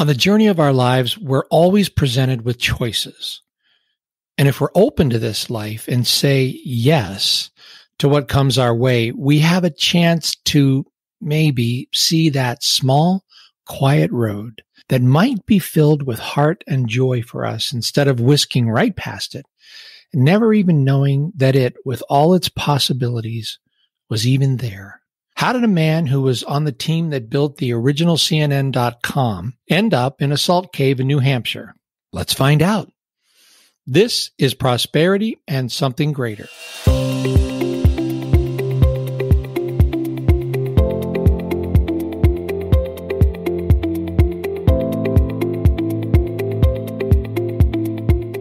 On the journey of our lives, we're always presented with choices. And if we're open to this life and say yes to what comes our way, we have a chance to maybe see that small, quiet road that might be filled with heart and joy for us instead of whisking right past it, never even knowing that it, with all its possibilities, was even there. How did a man who was on the team that built the original CNN.com end up in a salt cave in New Hampshire? Let's find out. This is prosperity and something greater.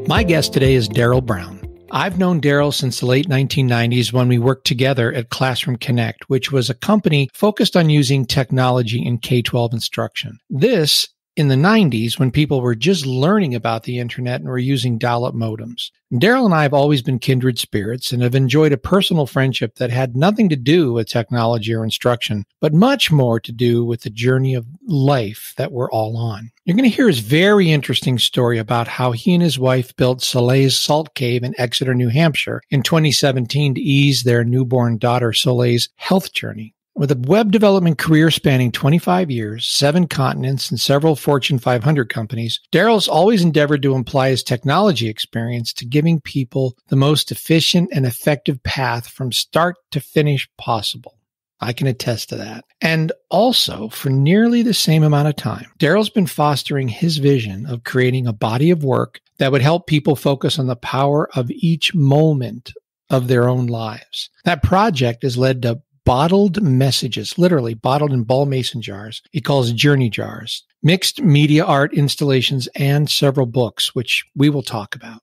My guest today is Daryl Browne. I've known Daryl since the late 1990s when we worked together at Classroom Connect, which was a company focused on using technology in K 12 instruction. This in the 90s when people were just learning about the internet and were using dial up modems. Daryl and I have always been kindred spirits and have enjoyed a personal friendship that had nothing to do with technology or instruction, but much more to do with the journey of life that we're all on. You're going to hear his very interesting story about how he and his wife built Soleil's Salt Cave in Exeter, New Hampshire in 2017 to ease their newborn daughter Soleil's health journey. With a web development career spanning 25 years, seven continents, and several Fortune 500 companies, Daryl's always endeavored to apply his technology experience to giving people the most efficient and effective path from start to finish possible. I can attest to that. And also, for nearly the same amount of time, Daryl's been fostering his vision of creating a body of work that would help people focus on the power of each moment of their own lives. That project has led to bottled messages, literally bottled in ball mason jars. He calls journey jars, mixed media art installations, and several books, which we will talk about.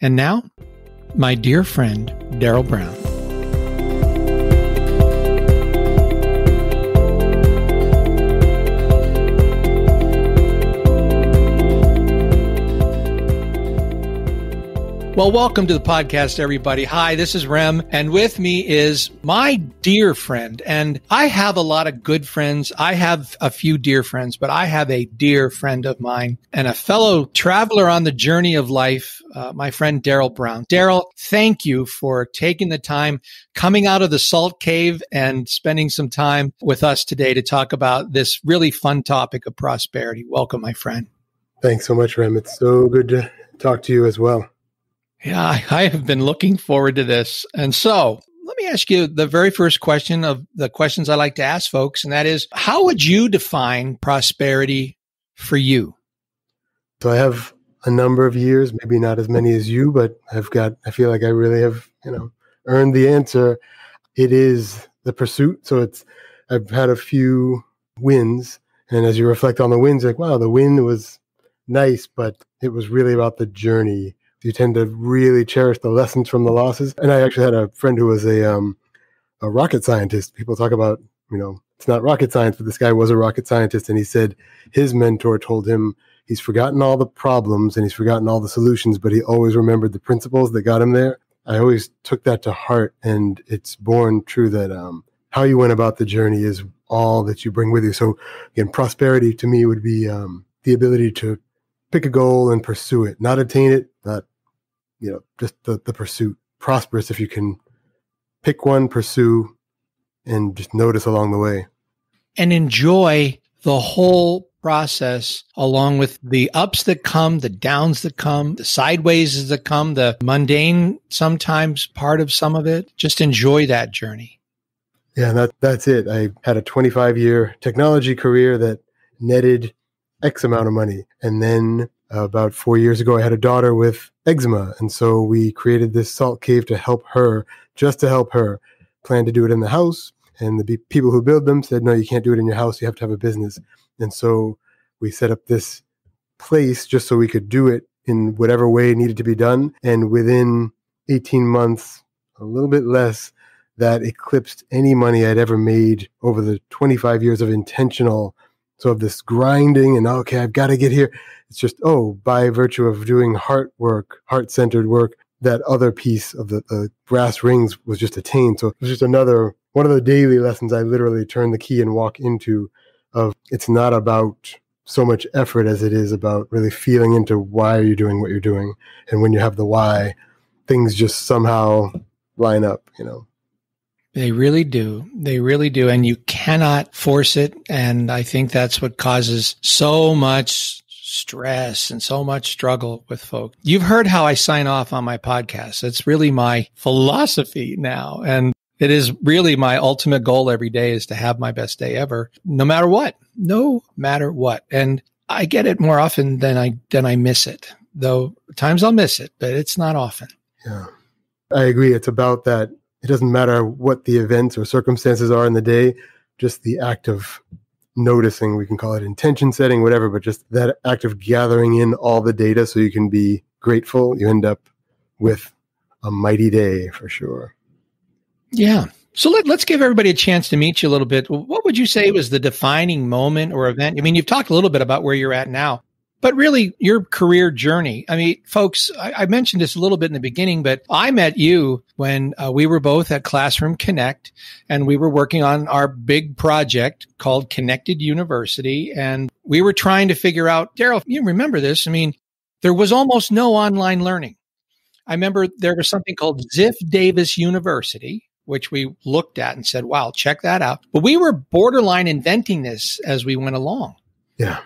And now, my dear friend, Daryl Browne. Well, welcome to the podcast, everybody. Hi, this is Rem, and with me is my dear friend. And I have a lot of good friends. I have a few dear friends, but I have a dear friend of mine and a fellow traveler on the journey of life, uh, my friend Daryl Browne. Daryl, thank you for taking the time, coming out of the salt cave, and spending some time with us today to talk about this really fun topic of prosperity. Welcome, my friend. Thanks so much, Rem. It's so good to talk to you as well. Yeah, I have been looking forward to this. And so let me ask you the very first question of the questions I like to ask folks, and that is how would you define prosperity for you? So I have a number of years, maybe not as many as you, but I've got, I feel like I really have, you know, earned the answer. It is the pursuit. So it's, I've had a few wins. And as you reflect on the wins, like, wow, the win was nice, but it was really about the journey you tend to really cherish the lessons from the losses. And I actually had a friend who was a um, a rocket scientist. People talk about, you know, it's not rocket science, but this guy was a rocket scientist, and he said his mentor told him he's forgotten all the problems and he's forgotten all the solutions, but he always remembered the principles that got him there. I always took that to heart, and it's born true that um, how you went about the journey is all that you bring with you. So, again, prosperity to me would be um, the ability to pick a goal and pursue it, not attain it, not you know, just the, the pursuit. Prosperous if you can pick one, pursue, and just notice along the way. And enjoy the whole process along with the ups that come, the downs that come, the sideways that come, the mundane sometimes part of some of it. Just enjoy that journey. Yeah, that that's it. I had a 25 year technology career that netted X amount of money. And then about four years ago, I had a daughter with eczema. And so we created this salt cave to help her, just to help her. Plan to do it in the house. And the people who build them said, no, you can't do it in your house. You have to have a business. And so we set up this place just so we could do it in whatever way needed to be done. And within 18 months, a little bit less, that eclipsed any money I'd ever made over the 25 years of intentional so of this grinding and okay, I've got to get here. It's just oh, by virtue of doing heart work, heart centered work, that other piece of the, the brass rings was just attained. So it was just another one of the daily lessons I literally turn the key and walk into. Of it's not about so much effort as it is about really feeling into why are you're doing what you're doing. And when you have the why, things just somehow line up, you know. They really do. They really do. And you cannot force it. And I think that's what causes so much stress and so much struggle with folk. You've heard how I sign off on my podcast. It's really my philosophy now. And it is really my ultimate goal every day is to have my best day ever, no matter what, no matter what. And I get it more often than I, than I miss it, though times I'll miss it, but it's not often. Yeah. I agree. It's about that it doesn't matter what the events or circumstances are in the day, just the act of noticing, we can call it intention setting, whatever, but just that act of gathering in all the data so you can be grateful, you end up with a mighty day for sure. Yeah. So let, us give everybody a chance to meet you a little bit. What would you say was the defining moment or event? I mean, you've talked a little bit about where you're at now, but really your career journey. I mean, folks, I, I, mentioned this a little bit in the beginning, but I met you when uh, we were both at Classroom Connect and we were working on our big project called Connected University. And we were trying to figure out, Daryl, you remember this. I mean, there was almost no online learning. I remember there was something called Ziff Davis University, which we looked at and said, wow, check that out. But we were borderline inventing this as we went along. Yeah.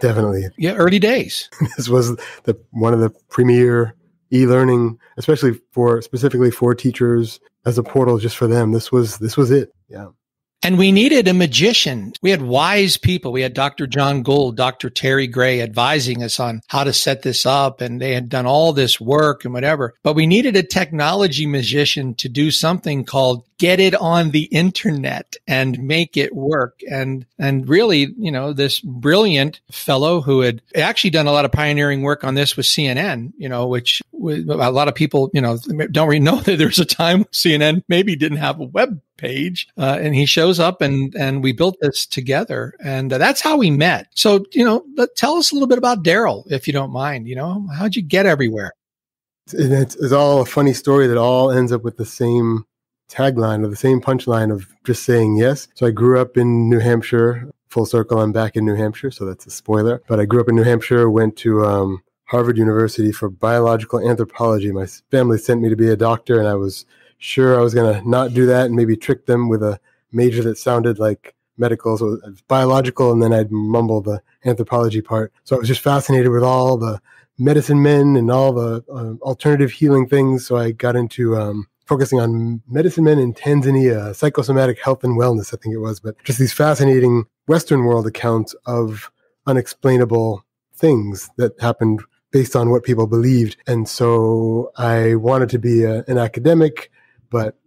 Definitely. Yeah, early days. this was the one of the premier e-learning, especially for specifically for teachers as a portal just for them. This was this was it. Yeah. And we needed a magician. We had wise people. We had Dr. John Gould, Dr. Terry Gray advising us on how to set this up. And they had done all this work and whatever. But we needed a technology magician to do something called get it on the internet and make it work. And, and really, you know, this brilliant fellow who had actually done a lot of pioneering work on this with CNN, you know, which a lot of people, you know, don't really know that there's a time CNN maybe didn't have a web page. Uh, and he shows up and, and we built this together. And that's how we met. So, you know, tell us a little bit about Daryl, if you don't mind, you know, how'd you get everywhere? It's, it's all a funny story that all ends up with the same tagline or the same punchline of just saying yes. So I grew up in New Hampshire. Full circle, I'm back in New Hampshire, so that's a spoiler. But I grew up in New Hampshire, went to um, Harvard University for biological anthropology. My family sent me to be a doctor, and I was sure I was going to not do that and maybe trick them with a major that sounded like medical, so biological, and then I'd mumble the anthropology part. So I was just fascinated with all the medicine men and all the uh, alternative healing things. So I got into um, focusing on medicine men in Tanzania, psychosomatic health and wellness, I think it was, but just these fascinating Western world accounts of unexplainable things that happened based on what people believed. And so I wanted to be a, an academic, but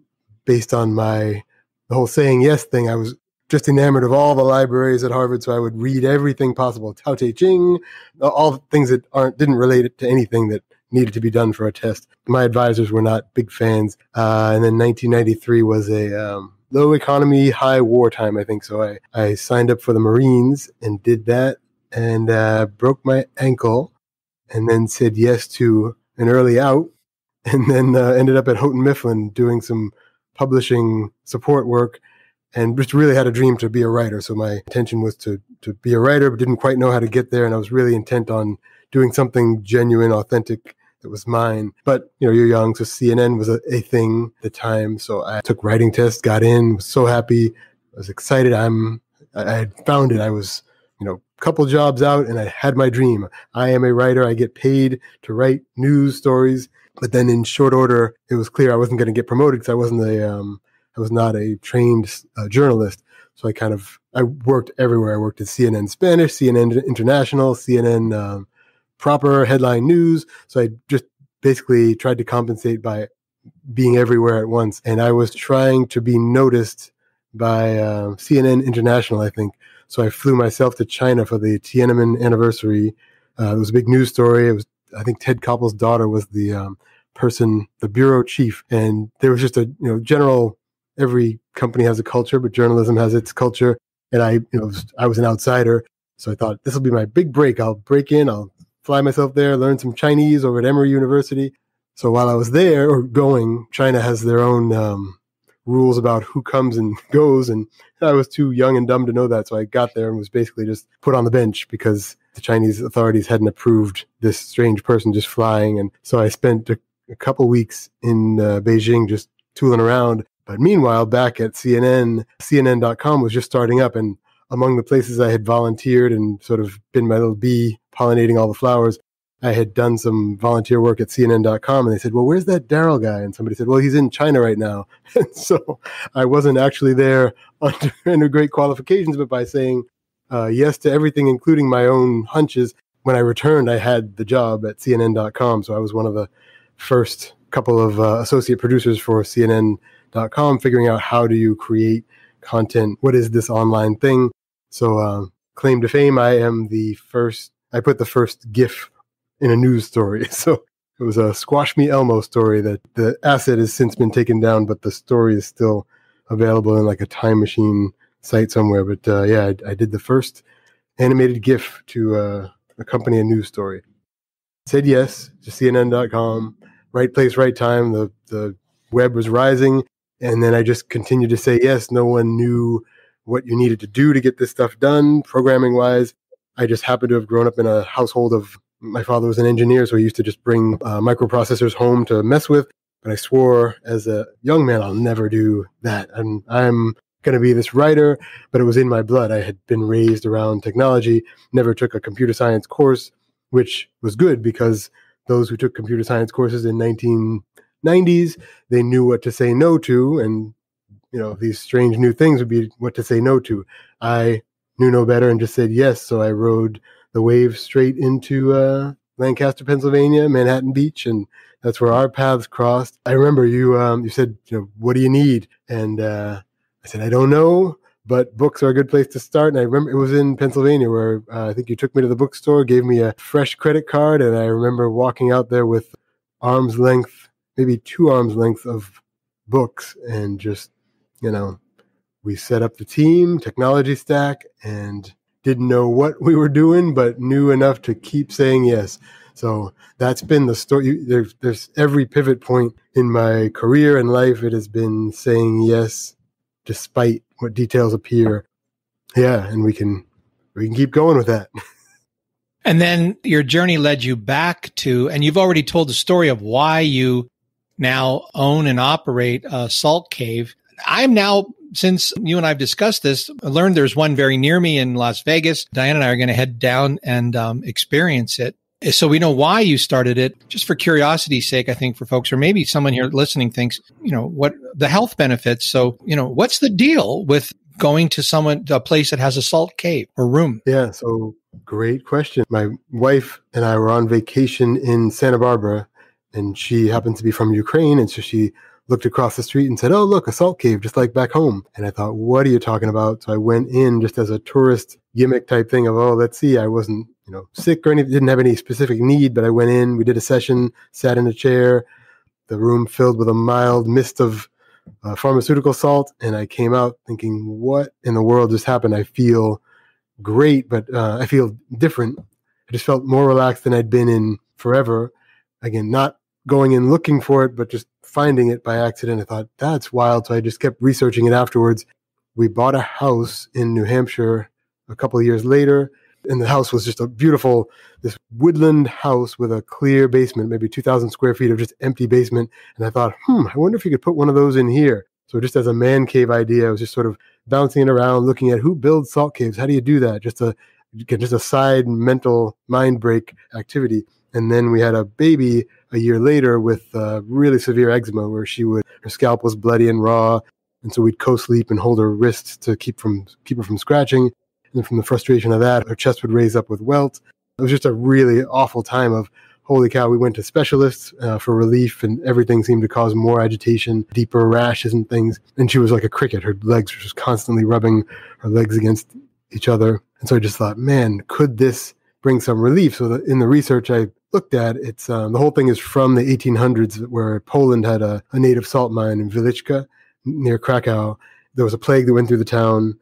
based on my the whole saying yes thing, I was just enamored of all the libraries at Harvard, so I would read everything possible, Tao Te Ching, all things that aren't didn't relate to anything that needed to be done for a test. My advisors were not big fans. Uh, and then 1993 was a um, low economy, high wartime, I think. So I, I signed up for the Marines and did that and uh, broke my ankle and then said yes to an early out and then uh, ended up at Houghton Mifflin doing some publishing support work and just really had a dream to be a writer. So my intention was to to be a writer, but didn't quite know how to get there. And I was really intent on doing something genuine, authentic, that was mine. But you know, you're young, so CNN was a, a thing at the time. So I took writing tests, got in, was so happy, I was excited. I'm I had found it. I was, you know, a couple jobs out and I had my dream. I am a writer. I get paid to write news stories. But then in short order, it was clear I wasn't going to get promoted because I wasn't a, um, I was not a trained uh, journalist. So I kind of, I worked everywhere. I worked at CNN Spanish, CNN International, CNN um, proper headline news. So I just basically tried to compensate by being everywhere at once. And I was trying to be noticed by uh, CNN International, I think. So I flew myself to China for the Tiananmen anniversary. Uh, it was a big news story. It was, I think, Ted Koppel's daughter was the um, person, the bureau chief, and there was just a you know general. Every company has a culture, but journalism has its culture. And I, you know, I was an outsider, so I thought this will be my big break. I'll break in. I'll fly myself there, learn some Chinese over at Emory University. So while I was there or going, China has their own um, rules about who comes and goes. And I was too young and dumb to know that. So I got there and was basically just put on the bench because the Chinese authorities hadn't approved this strange person just flying. And so I spent a, a couple weeks in uh, Beijing just tooling around. But meanwhile, back at CNN, CNN.com was just starting up. And among the places I had volunteered and sort of been my little bee pollinating all the flowers, I had done some volunteer work at CNN.com and they said, Well, where's that Daryl guy? And somebody said, Well, he's in China right now. And so I wasn't actually there under, under great qualifications, but by saying uh, yes to everything, including my own hunches, when I returned, I had the job at CNN.com. So I was one of the first couple of uh, associate producers for CNN.com, figuring out how do you create content? What is this online thing? So, uh, claim to fame, I am the first, I put the first GIF in a news story. So it was a Squash Me Elmo story that the asset has since been taken down, but the story is still available in like a time machine site somewhere. But uh, yeah, I, I, did the first animated GIF to uh, accompany a news story. Said yes to CNN.com, right place, right time. The the web was rising, and then I just continued to say yes. No one knew what you needed to do to get this stuff done, programming wise. I just happened to have grown up in a household of my father was an engineer, so he used to just bring uh, microprocessors home to mess with. But I swore as a young man, I'll never do that. And I'm going to be this writer, but it was in my blood. I had been raised around technology, never took a computer science course, which was good because those who took computer science courses in 1990s, they knew what to say no to. And, you know, these strange new things would be what to say no to. I knew no better and just said yes. So I rode the wave straight into uh, Lancaster, Pennsylvania, Manhattan Beach, and that's where our paths crossed. I remember you um, you said, you know, what do you need? And uh, I said, I don't know, but books are a good place to start. And I remember it was in Pennsylvania where uh, I think you took me to the bookstore, gave me a fresh credit card, and I remember walking out there with arm's length, maybe two arms length of books, and just you know, we set up the team, technology stack, and didn't know what we were doing, but knew enough to keep saying yes. So that's been the story. There's, there's every pivot point in my career and life. It has been saying yes, despite what details appear. Yeah, and we can we can keep going with that. And then your journey led you back to, and you've already told the story of why you now own and operate a salt cave. I'm now since you and I've discussed this, I learned there's one very near me in Las Vegas. Diane and I are going to head down and um, experience it. So we know why you started it. Just for curiosity's sake, I think for folks, or maybe someone here listening thinks, you know, what the health benefits. So, you know, what's the deal with going to someone, a place that has a salt cave or room? Yeah. So great question. My wife and I were on vacation in Santa Barbara and she happens to be from Ukraine. And so she looked across the street and said, Oh, look, a salt cave, just like back home. And I thought, What are you talking about? So I went in just as a tourist gimmick type thing of, Oh, let's see. I wasn't, you know, sick or anything, didn't have any specific need, but I went in, we did a session, sat in a chair, the room filled with a mild mist of uh, pharmaceutical salt. And I came out thinking, What in the world just happened? I feel great, but uh, I feel different. I just felt more relaxed than I'd been in forever. Again, not going in looking for it, but just finding it by accident. I thought that's wild. So I just kept researching it afterwards. We bought a house in New Hampshire a couple of years later. And the house was just a beautiful, this woodland house with a clear basement, maybe 2,000 square feet of just empty basement. And I thought, hmm, I wonder if you could put one of those in here. So just as a man cave idea, I was just sort of bouncing it around, looking at who builds salt caves. How do you do that? Just a just a side mental mind break activity. And then we had a baby a year later with uh, really severe eczema where she would, her scalp was bloody and raw. And so we'd co-sleep and hold her wrists to keep from, keep her from scratching. And from the frustration of that, her chest would raise up with welts. It was just a really awful time of, holy cow, we went to specialists uh, for relief and everything seemed to cause more agitation, deeper rashes and things. And she was like a cricket. Her legs were just constantly rubbing her legs against each other. And so I just thought, man, could this bring some relief? So in the research I looked at, it's um, the whole thing is from the 1800s, where Poland had a, a native salt mine in Wieliczka near Krakow. There was a plague that went through the town,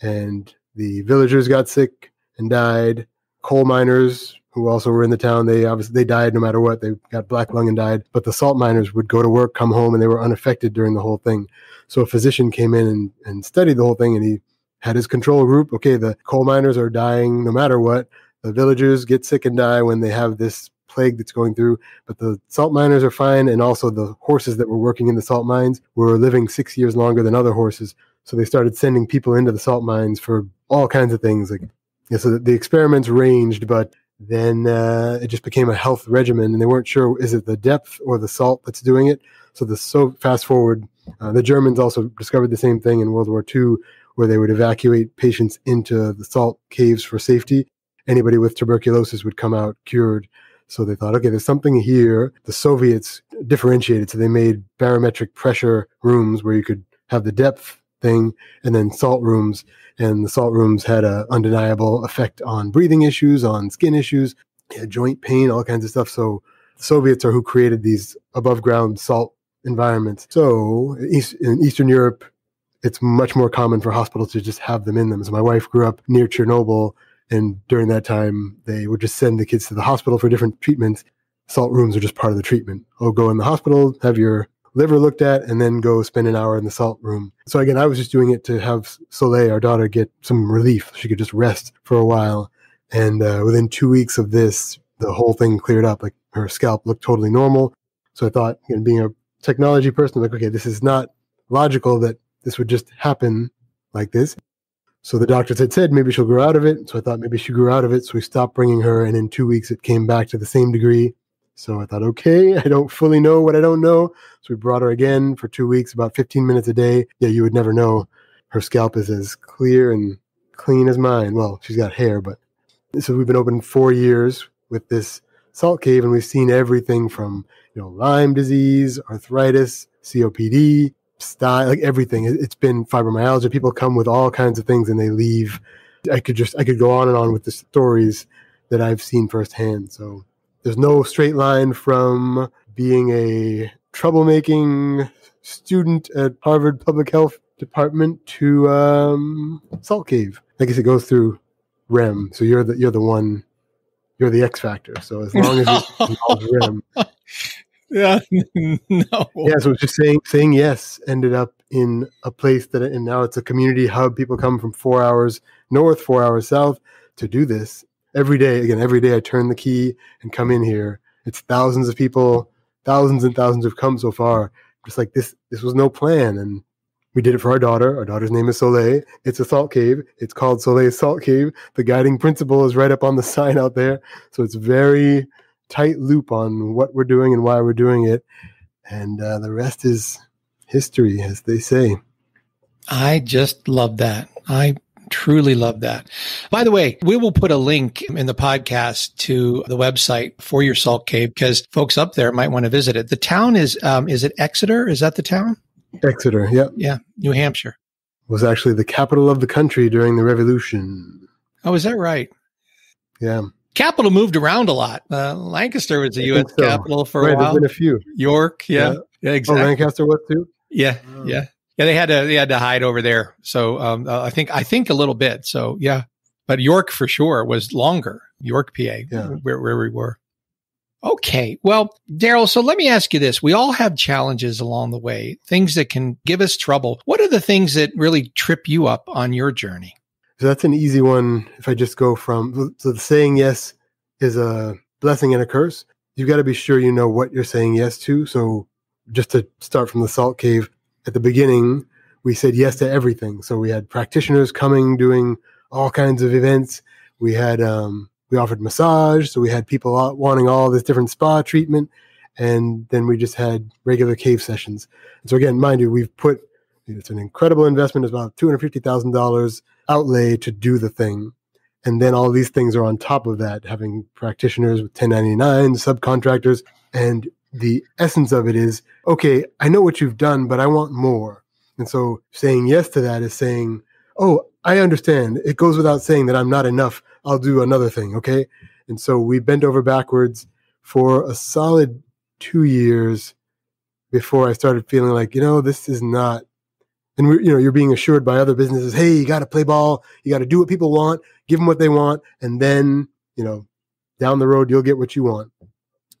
and the villagers got sick and died. Coal miners who also were in the town. They obviously they died no matter what. They got black lung and died. But the salt miners would go to work, come home, and they were unaffected during the whole thing. So a physician came in and, and studied the whole thing, and he had his control group. Okay, the coal miners are dying no matter what. The villagers get sick and die when they have this plague that's going through, but the salt miners are fine. And also the horses that were working in the salt mines were living six years longer than other horses. So they started sending people into the salt mines for all kinds of things. Like, yeah, so the experiments ranged, but then uh, it just became a health regimen, and they weren't sure is it the depth or the salt that's doing it. So the so fast forward, uh, the Germans also discovered the same thing in World War II, where they would evacuate patients into the salt caves for safety. Anybody with tuberculosis would come out cured. So they thought, okay, there's something here. The Soviets differentiated, so they made barometric pressure rooms where you could have the depth thing, and then salt rooms. And the salt rooms had an undeniable effect on breathing issues, on skin issues, joint pain, all kinds of stuff. So Soviets are who created these above ground salt environments. So in Eastern Europe, it's much more common for hospitals to just have them in them. So my wife grew up near Chernobyl, and during that time, they would just send the kids to the hospital for different treatments. Salt rooms are just part of the treatment. Oh, go in the hospital, have your liver looked at, and then go spend an hour in the salt room. So again, I was just doing it to have Soleil, our daughter, get some relief. She could just rest for a while. And uh, within two weeks of this, the whole thing cleared up. Like her scalp looked totally normal. So I thought, you know, being a technology person, like, okay, this is not logical that this would just happen like this. So the doctors had said maybe she'll grow out of it. So I thought maybe she grew out of it. So we stopped bringing her. And in two weeks, it came back to the same degree. So I thought, okay, I don't fully know what I don't know. So we brought her again for two weeks, about 15 minutes a day. Yeah, you would never know. Her scalp is as clear and clean as mine. Well, she's got hair, but so we've been open four years with this salt cave, and we've seen everything from you know Lyme disease, arthritis, COPD, style, like everything. It's been fibromyalgia. People come with all kinds of things and they leave. I could just, I could go on and on with the stories that I've seen firsthand. So there's no straight line from being a troublemaking student at Harvard Public Health Department to um, Salt Cave. I guess it goes through Rem. So you're the you're the one, you're the X factor. So as long as it's Rem, yeah, no. Yeah, so just saying saying yes ended up in a place that, and now it's a community hub. People come from four hours north, four hours south to do this every day. Again, every day I turn the key and come in here. It's thousands of people, thousands and thousands have come so far. Just like this, this was no plan, and we did it for our daughter. Our daughter's name is Soleil. It's a salt cave. It's called Soleil Salt Cave. The guiding principle is right up on the sign out there. So it's very tight loop on what we're doing and why we're doing it. And uh, the rest is history, as they say. I just love that. I truly love that. By the way, we will put a link in the podcast to the website for your salt cave because folks up there might want to visit it. The town is, um, is it Exeter? Is that the town? Exeter, yeah. Yeah, New Hampshire. Was actually the capital of the country during the Revolution. Oh, is that right? Yeah capital moved around a lot. Uh, Lancaster was the U.S. So. capital for right, a while. Been a few. York, yeah, yeah, yeah exactly. Oh, Lancaster was too. Yeah, oh. yeah, yeah. They had to they had to hide over there. So um, uh, I think I think a little bit. So yeah, but York for sure was longer. York, PA, yeah. where where we were. Okay. Well, Daryl, so let me ask you this. We all have challenges along the way, things that can give us trouble. What are the things that really trip you up on your journey? So that's an easy one. If I just go from so the saying yes is a blessing and a curse. You got to be sure you know what you're saying yes to. So just to start from the salt cave at the beginning, we said yes to everything. So we had practitioners coming, doing all kinds of events. We had um, we offered massage, so we had people wanting all this different spa treatment, and then we just had regular cave sessions. And so again, mind you, we've put it's an incredible investment. It's about two hundred fifty thousand dollars outlay to do the thing. And then all these things are on top of that, having practitioners with 1099, subcontractors. And the essence of it is, okay, I know what you've done, but I want more. And so saying yes to that is saying, oh, I understand. It goes without saying that I'm not enough. I'll do another thing. Okay. And so we bent over backwards for a solid two years before I started feeling like, you know, this is not and we're, you know you're being assured by other businesses hey you got to play ball you got to do what people want give them what they want and then you know down the road, you'll get what you want.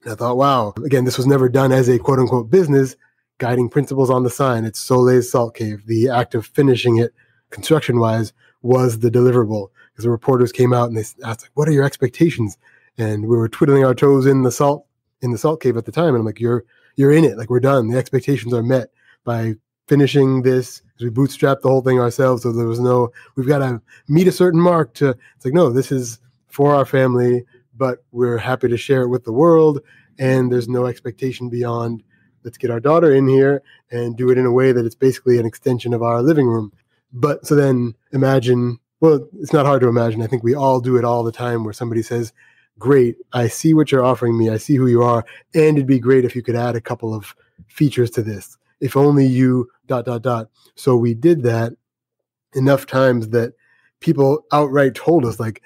And I thought, wow, again, this was never done as a quote unquote business. Guiding principles on the sign. It's Soleil's Salt Cave. The act of finishing it construction wise was the deliverable because the reporters came out and they asked, like, what are your expectations? And we were twiddling our toes in the salt in the salt cave at the time. And I'm like, you're you're in it. Like we're done. The expectations are met by finishing this. We bootstrapped the whole thing ourselves. So there was no, we've got to meet a certain mark to, it's like, no, this is for our family, but we're happy to share it with the world. And there's no expectation beyond, let's get our daughter in here and do it in a way that it's basically an extension of our living room. But so then imagine, well, it's not hard to imagine. I think we all do it all the time where somebody says, great. I see what you're offering me. I see who you are. And it'd be great if you could add a couple of features to this. If only you dot, dot, dot. So we did that enough times that people outright told us, like,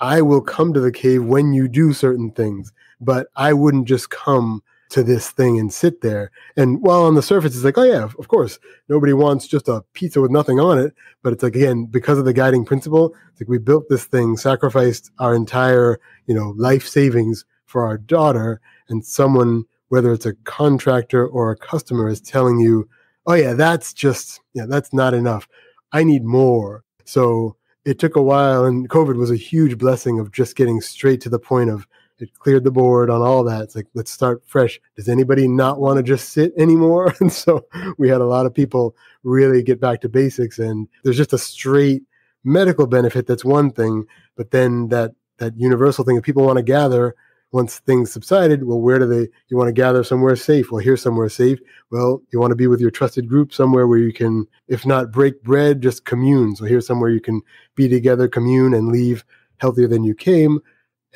I will come to the cave when you do certain things, but I wouldn't just come to this thing and sit there. And while on the surface, it's like, oh yeah, of course, nobody wants just a pizza with nothing on it. But it's like again, because of the guiding principle, it's like we built this thing, sacrificed our entire, you know, life savings for our daughter, and someone, whether it's a contractor or a customer, is telling you, oh yeah, that's just yeah, that's not enough. I need more. So it took a while, and COVID was a huge blessing of just getting straight to the point of it cleared the board on all that. It's like, let's start fresh. Does anybody not want to just sit anymore? And so we had a lot of people really get back to basics. And there's just a straight medical benefit. That's one thing. But then that, that universal thing, if people want to gather once things subsided, well, where do they, you want to gather somewhere safe? Well, here's somewhere safe. Well, you want to be with your trusted group somewhere where you can, if not break bread, just commune. So here's somewhere you can be together, commune, and leave healthier than you came.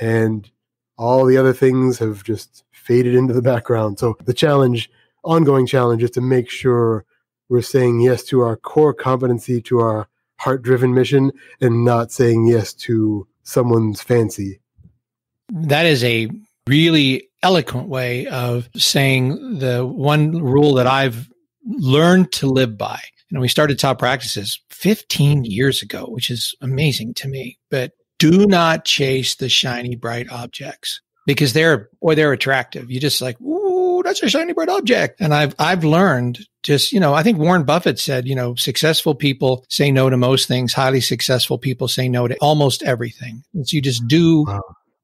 And all the other things have just faded into the background. So the challenge, ongoing challenge, is to make sure we're saying yes to our core competency, to our heart driven mission, and not saying yes to someone's fancy. That is a really eloquent way of saying the one rule that I've learned to live by. You know, we started top practices 15 years ago, which is amazing to me. But do not chase the shiny, bright objects because they're, or they're attractive. You just like, ooh, that's a shiny, bright object. And I've, I've learned just, you know, I think Warren Buffett said, you know, successful people say no to most things. Highly successful people say no to almost everything. It's you just do wow.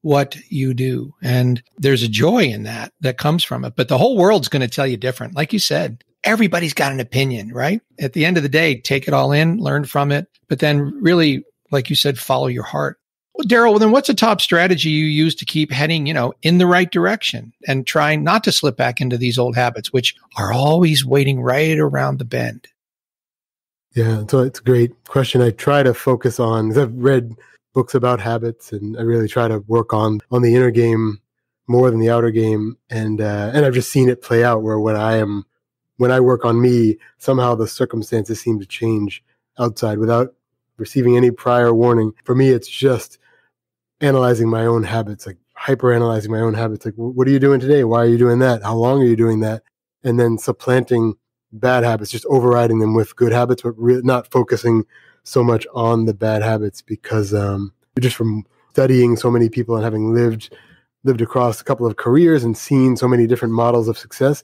What you do. And there's a joy in that that comes from it. But the whole world's going to tell you different. Like you said, everybody's got an opinion, right? At the end of the day, take it all in, learn from it, but then really, like you said, follow your heart. Well, Daryl, well, then what's a top strategy you use to keep heading, you know, in the right direction and trying not to slip back into these old habits, which are always waiting right around the bend? Yeah, so it's a great question. I try to focus on because I've read books about habits, and I really try to work on on the inner game more than the outer game, and uh, and I've just seen it play out where when I am when I work on me, somehow the circumstances seem to change outside without receiving any prior warning. For me, it's just analyzing my own habits, like hyper analyzing my own habits. Like, what are you doing today? Why are you doing that? How long are you doing that? And then supplanting bad habits, just overriding them with good habits, but re- not focusing so much on the bad habits because um, just from studying so many people and having lived lived across a couple of careers and seen so many different models of success,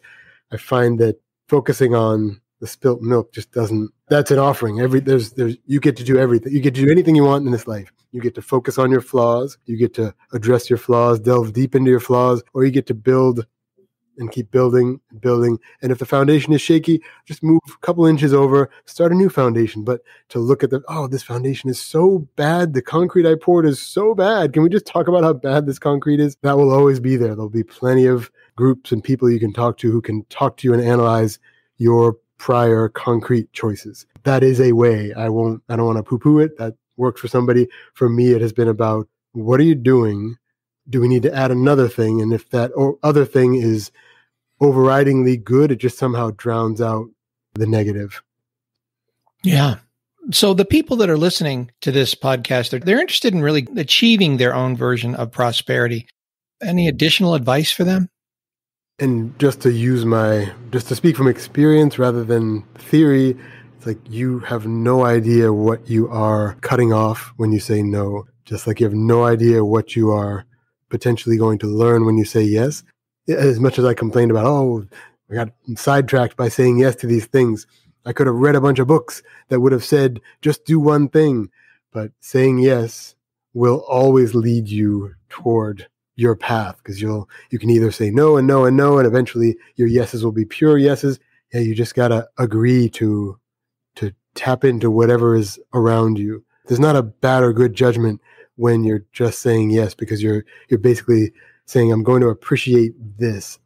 I find that focusing on the spilt milk just doesn't that's an offering. Every there's there's you get to do everything you get to do anything you want in this life. You get to focus on your flaws you get to address your flaws delve deep into your flaws or you get to build and keep building and building and if the foundation is shaky just move a couple inches over start a new foundation but to look at the oh this foundation is so bad the concrete i poured is so bad can we just talk about how bad this concrete is that will always be there there'll be plenty of groups and people you can talk to who can talk to you and analyze your prior concrete choices. That is a way. I won't, I don't want to poo poo it. That works for somebody. For me, it has been about what are you doing? Do we need to add another thing? And if that other thing is overridingly good, it just somehow drowns out the negative. Yeah. So the people that are listening to this podcast, they're, they're interested in really achieving their own version of prosperity. Any additional advice for them? and just to use my just to speak from experience rather than theory it's like you have no idea what you are cutting off when you say no just like you have no idea what you are potentially going to learn when you say yes. As much as I complained about, oh, I got sidetracked by saying yes to these things. I could have read a bunch of books that would have said, just do one thing. But saying yes will always lead you toward your path because you'll you can either say no and no and no and eventually your yeses will be pure yeses yeah you just got to agree to to tap into whatever is around you there's not a bad or good judgment when you're just saying yes because you're you're basically saying i'm going to appreciate this.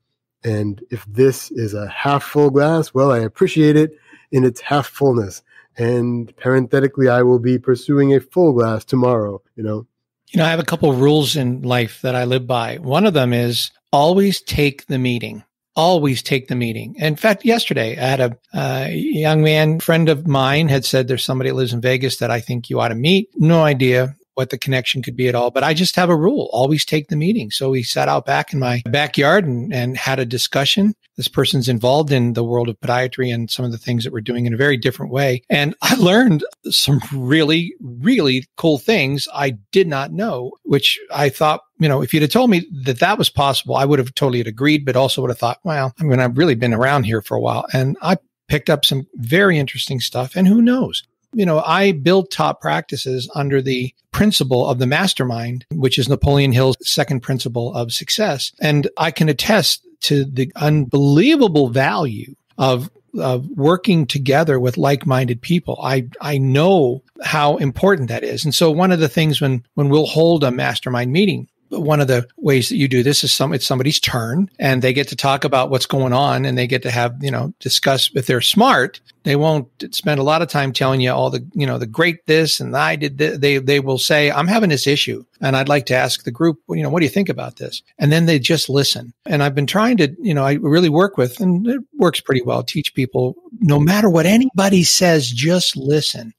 And if this is a half full glass well i appreciate it in its half fullness. And parenthetically i will be pursuing a full glass tomorrow you know? You know i have a couple of rules in life that i live by. One of them is always take the meeting. Always take the meeting. In fact, yesterday I had a uh, young man friend of mine had said there's somebody that lives in Vegas that I think you ought to meet. No idea what the connection could be at all. But I just have a rule, always take the meeting. So we sat out back in my backyard and, and had a discussion. This person's involved in the world of podiatry and some of the things that we're doing in a very different way. And I learned some really, really cool things I did not know, which I thought, you know, if you'd have told me that that was possible, I would have totally agreed, but also would have thought, well, I mean, I've really been around here for a while and I picked up some very interesting stuff. And who knows? You know, I build top practices under the principle of the mastermind, which is Napoleon Hill's second principle of success. And I can attest to the unbelievable value of of working together with like-minded people. I I know how important that is. And so one of the things when when we'll hold a mastermind meeting, one of the ways that you do this is some it's somebody's turn and they get to talk about what's going on and they get to have you know discuss. If they're smart they won't spend a lot of time telling you all the you know the great this and i did this. they they will say i'm having this issue and i'd like to ask the group you know what do you think about this? And then they just listen. And i've been trying to you know i really work with and it works pretty well teach people no matter what anybody says just listen.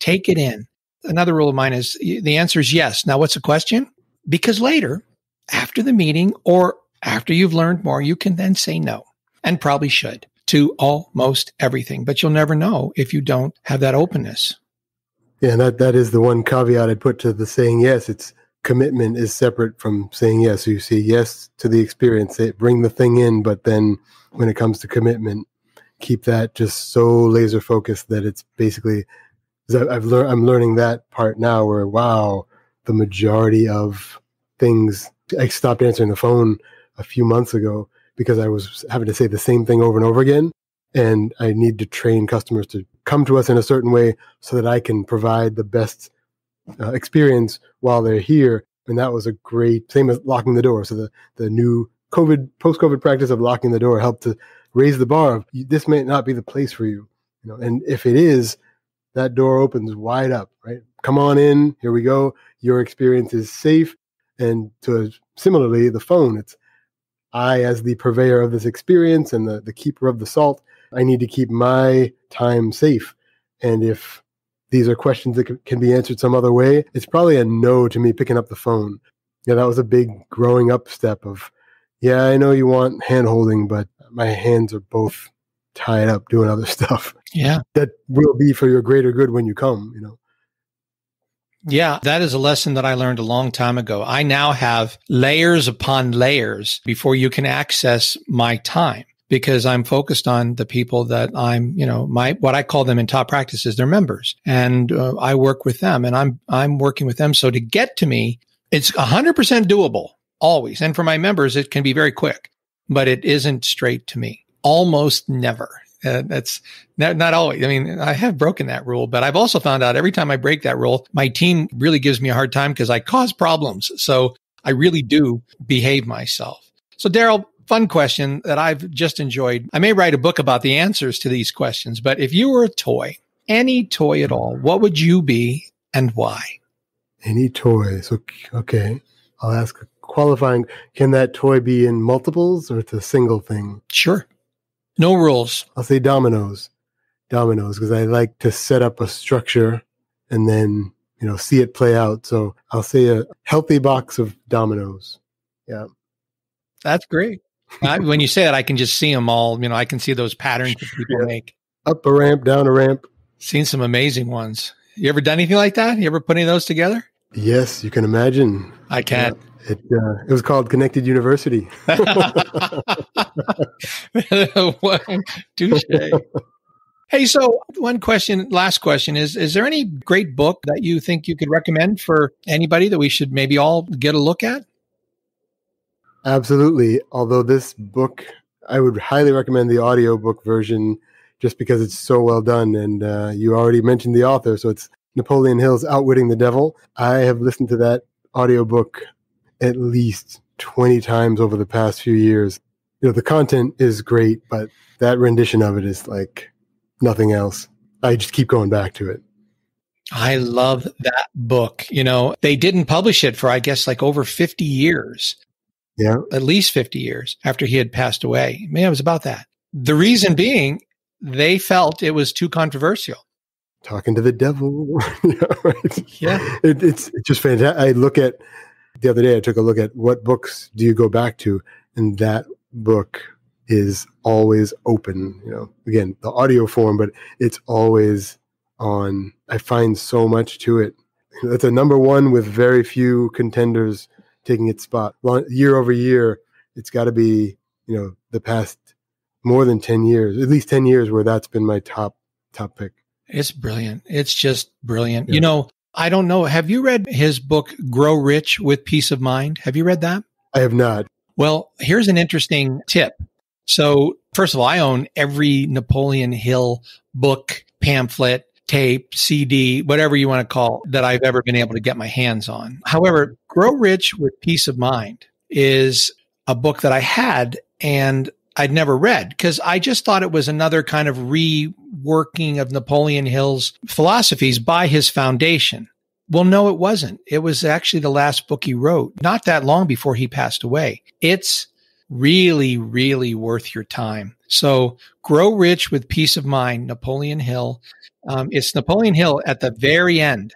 Take it in. Another rule of mine is the answer is yes. Now what's the question because later, after the meeting or after you've learned more, you can then say no and probably should to almost everything, but you'll never know if you don't have that openness. Yeah, that, that is the one caveat I'd put to the saying yes. It's commitment is separate from saying yes. So you say yes to the experience, bring the thing in, but then when it comes to commitment, keep that just so laser focused that it's basically I've learned I'm learning that part now where wow, the majority of things. I stopped answering the phone a few months ago because I was having to say the same thing over and over again. And I need to train customers to come to us in a certain way so that I can provide the best uh, experience while they're here. And that was a great, same as locking the door. So the, the new COVID, post COVID practice of locking the door helped to raise the bar of this may not be the place for you. You know, and if it is, that door opens wide up, right? Come on in. Here we go. Your experience is safe. And to similarly, the phone, it's I, as the purveyor of this experience and the, the keeper of the salt, I need to keep my time safe. And if these are questions that can be answered some other way, it's probably a no to me picking up the phone. Yeah, that was a big growing up step of, yeah, I know you want hand holding, but my hands are both tied up doing other stuff. Yeah. That will be for your greater good when you come, you know. Yeah, that is a lesson that I learned a long time ago. I now have layers upon layers before you can access my time because I'm focused on the people that I'm, you know, my, what I call them in top practices, they're members and uh, I work with them and I'm, I'm working with them. So to get to me, it's hundred percent doable always. And for my members, it can be very quick, but it isn't straight to me. Almost never. Uh, that's not, not always. I mean, I have broken that rule, but I've also found out every time I break that rule, my team really gives me a hard time because I cause problems. So I really do behave myself. So Daryl, fun question that I've just enjoyed. I may write a book about the answers to these questions, but if you were a toy, any toy at all, what would you be and why? Any toy. So, okay. I'll ask qualifying. Can that toy be in multiples or it's a single thing? Sure. No rules. I'll say dominoes. Dominoes, because I like to set up a structure and then, you know, see it play out. So I'll say a healthy box of dominoes. Yeah. That's great. I, when you say it, I can just see them all. You know, I can see those patterns that people yeah. make. Up a ramp, down a ramp. Seen some amazing ones. You ever done anything like that? You ever put any of those together? Yes, you can imagine. I can. It uh, it was called Connected University. Touche. Hey, so one question, last question is Is there any great book that you think you could recommend for anybody that we should maybe all get a look at? Absolutely. Although this book, I would highly recommend the audiobook version just because it's so well done. And uh, you already mentioned the author. So it's Napoleon Hill's Outwitting the Devil. I have listened to that audiobook at least 20 times over the past few years. You know, the content is great, but that rendition of it is like nothing else. I just keep going back to it. I love that book. You know, they didn't publish it for, I guess, like over 50 years. Yeah. At least 50 years after he had passed away. Man, it was about that. The reason being, they felt it was too controversial. Talking to the devil. yeah. Right? yeah. It, it's, it's just fantastic. I look at the other day, I took a look at what books do you go back to? And that book is always open. You know, again, the audio form, but it's always on. I find so much to it. It's a number one with very few contenders taking its spot. Year over year, it's got to be you know the past more than ten years, at least ten years, where that's been my top top pick. It's brilliant. It's just brilliant. Yeah. You know, I don't know. Have you read his book, Grow Rich with Peace of Mind? Have you read that? I have not. Well, here's an interesting tip. So, first of all, I own every Napoleon Hill book, pamphlet, tape, CD, whatever you want to call it, that I've ever been able to get my hands on. However, Grow Rich with Peace of Mind is a book that I had and I'd never read because I just thought it was another kind of reworking of Napoleon Hill's philosophies by his foundation. Well, no, it wasn't. It was actually the last book he wrote, not that long before he passed away. It's really, really worth your time. So grow rich with peace of mind, Napoleon Hill. Um, it's Napoleon Hill at the very end.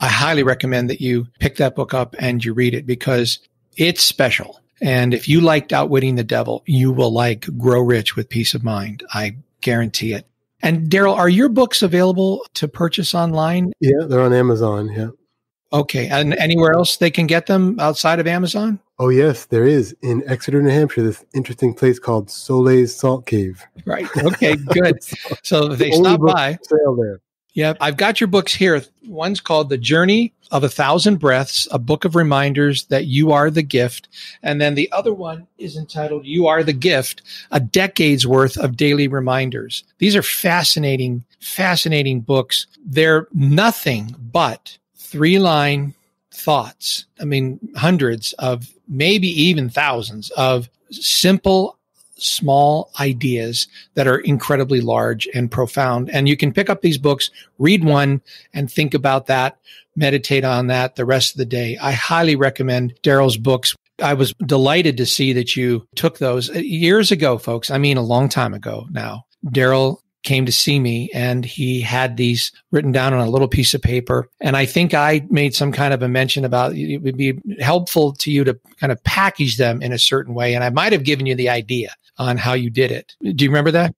I highly recommend that you pick that book up and you read it because it's special. And if you liked Outwitting the Devil, you will like Grow Rich with Peace of Mind. I guarantee it. And Daryl, are your books available to purchase online? Yeah, they're on Amazon. Yeah. Okay. And anywhere else they can get them outside of Amazon? Oh, yes, there is. In Exeter, New Hampshire, this interesting place called Soleil's Salt Cave. Right. Okay, good. so they stop by. Sale there. Yep. I've got your books here. One's called The Journey of a Thousand Breaths, a book of reminders that you are the gift. And then the other one is entitled You Are the Gift, a decade's worth of daily reminders. These are fascinating, fascinating books. They're nothing but three line thoughts. I mean, hundreds of maybe even thousands of simple, small ideas that are incredibly large and profound. And you can pick up these books, read one, and think about that, meditate on that the rest of the day. I highly recommend Daryl's books. I was delighted to see that you took those uh, years ago, folks. I mean, a long time ago now. Daryl came to see me and he had these written down on a little piece of paper. And I think I made some kind of a mention about it would be helpful to you to kind of package them in a certain way. And I might have given you the idea on how you did it. Do you remember that?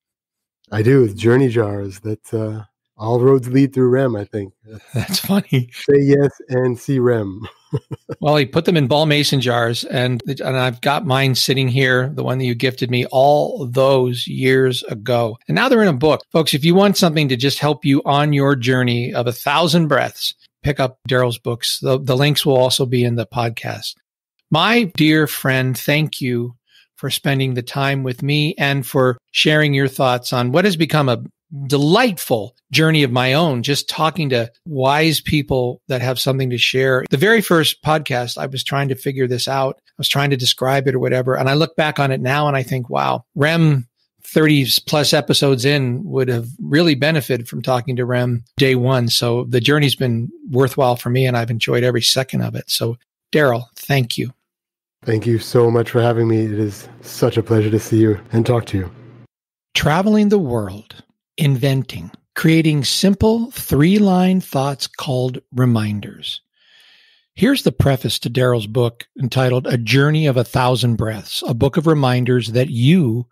I do. With journey jars. That uh, all roads lead through REM, I think. That's funny. Say yes and see REM. well, he put them in ball mason jars, and and I've got mine sitting here, the one that you gifted me all those years ago, and now they're in a book, folks. If you want something to just help you on your journey of a thousand breaths, pick up Daryl's books. The, the links will also be in the podcast. My dear friend, thank you for spending the time with me and for sharing your thoughts on what has become a delightful journey of my own, just talking to wise people that have something to share. The very first podcast, I was trying to figure this out. I was trying to describe it or whatever. And I look back on it now and I think, wow, Rem 30 plus episodes in would have really benefited from talking to Rem day one. So the journey's been worthwhile for me and I've enjoyed every second of it. So Daryl, thank you. Thank you so much for having me. It is such a pleasure to see you and talk to you. Traveling the world inventing, creating simple three line thoughts called reminders. Here's the preface to Daryl's book entitled A Journey of a Thousand Breaths, a book of reminders that you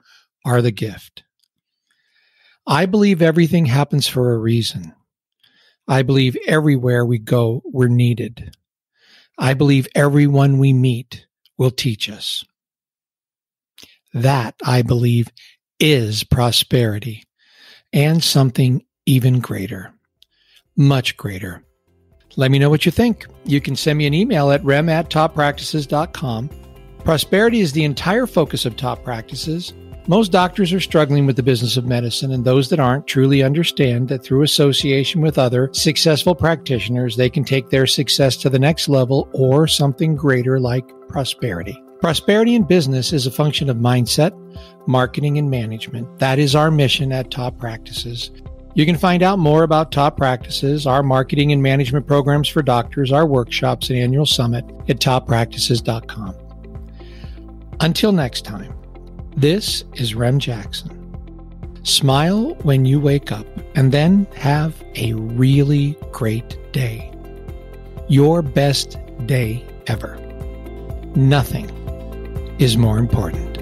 are the gift. I believe everything happens for a reason. I believe everywhere we go, we're needed. I believe everyone we meet will teach us. That, I believe, is prosperity and something even greater, much greater. Let me know what you think. You can send me an email at rem at toppractices.com. Prosperity is the entire focus of top practices. Most doctors are struggling with the business of medicine, and those that aren't truly understand that through association with other successful practitioners, they can take their success to the next level or something greater like prosperity. Prosperity in business is a function of mindset, marketing, and management. That is our mission at Top Practices. You can find out more about Top Practices, our marketing and management programs for doctors, our workshops, and annual summit at toppractices.com. Until next time. This is Rem Jackson. Smile when you wake up and then have a really great day. Your best day ever. Nothing is more important.